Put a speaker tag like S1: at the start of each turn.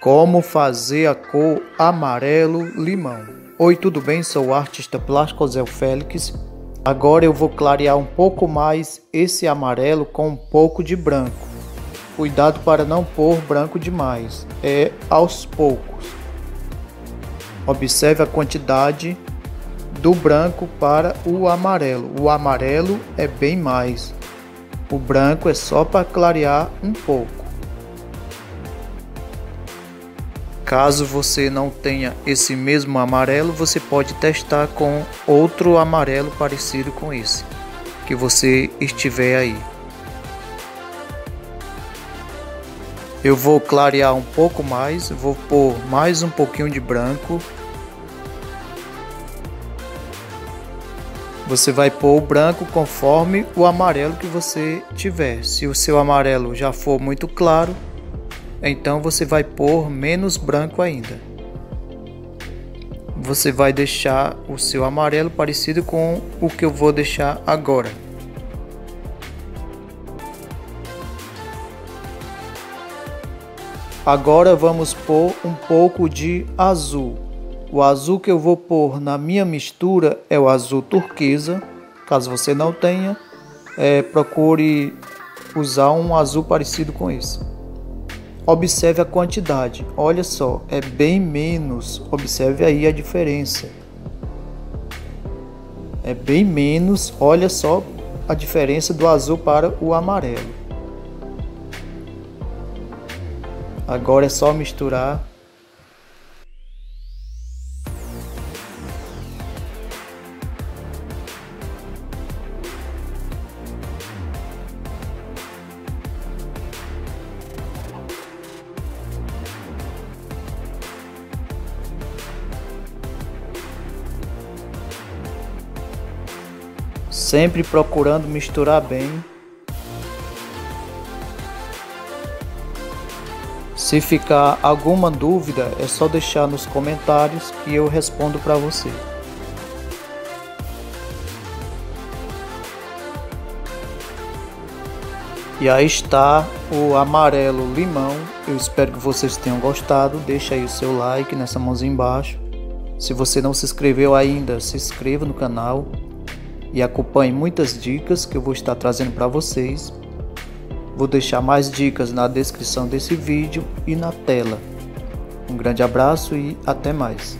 S1: Como fazer a cor amarelo-limão. Oi, tudo bem? Sou o artista plástico Zé Félix. Agora eu vou clarear um pouco mais esse amarelo com um pouco de branco. Cuidado para não pôr branco demais, é aos poucos. Observe a quantidade do branco para o amarelo. O amarelo é bem mais. O branco é só para clarear um pouco. Caso você não tenha esse mesmo amarelo, você pode testar com outro amarelo parecido com esse que você estiver aí. Eu vou clarear um pouco mais, vou pôr mais um pouquinho de branco. Você vai pôr o branco conforme o amarelo que você tiver. Se o seu amarelo já for muito claro, então você vai pôr menos branco ainda. Você vai deixar o seu amarelo parecido com o que eu vou deixar agora. Agora vamos pôr um pouco de azul. O azul que eu vou pôr na minha mistura é o azul turquesa. Caso você não tenha, é, procure usar um azul parecido com esse. Observe a quantidade. Olha só, é bem menos. Observe aí a diferença. É bem menos. Olha só a diferença do azul para o amarelo. Agora é só misturar sempre procurando misturar bem. Se ficar alguma dúvida, é só deixar nos comentários que eu respondo para você. E aí está o amarelo limão. Eu espero que vocês tenham gostado. Deixa aí o seu like nessa mãozinha embaixo. Se você não se inscreveu ainda, se inscreva no canal e acompanhe muitas dicas que eu vou estar trazendo para vocês. Vou deixar mais dicas na descrição desse vídeo e na tela. Um grande abraço e até mais.